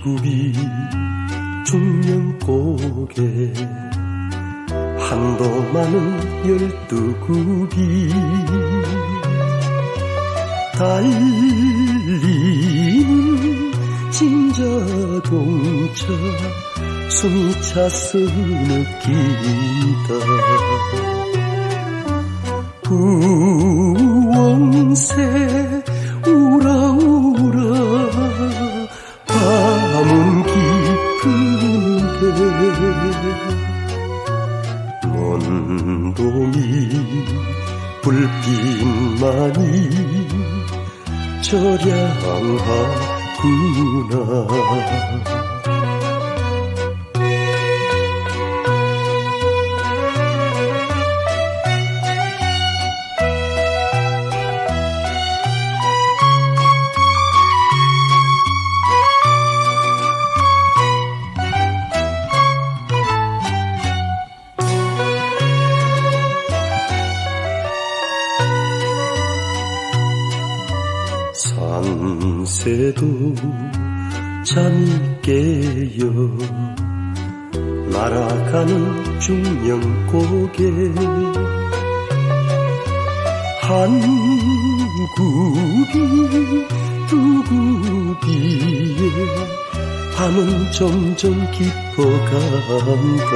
미국이 죽는 고개 한동안은 열두 굽이 달리는 진자동차 숨이 차서 느낀다. 구원세 불빛만이 저량하구나 산새도 잠이 깨어 날아가는 중령고개 한 굽이 두 굽이에 밤은 점점 깊어간다.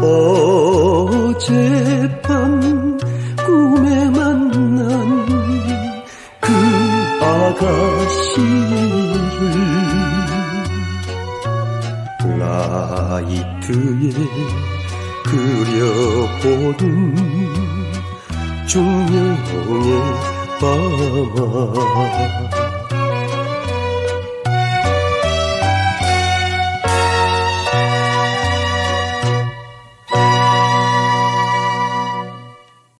어젯 아가씨를 라이트에 그려보는 중령의 밤아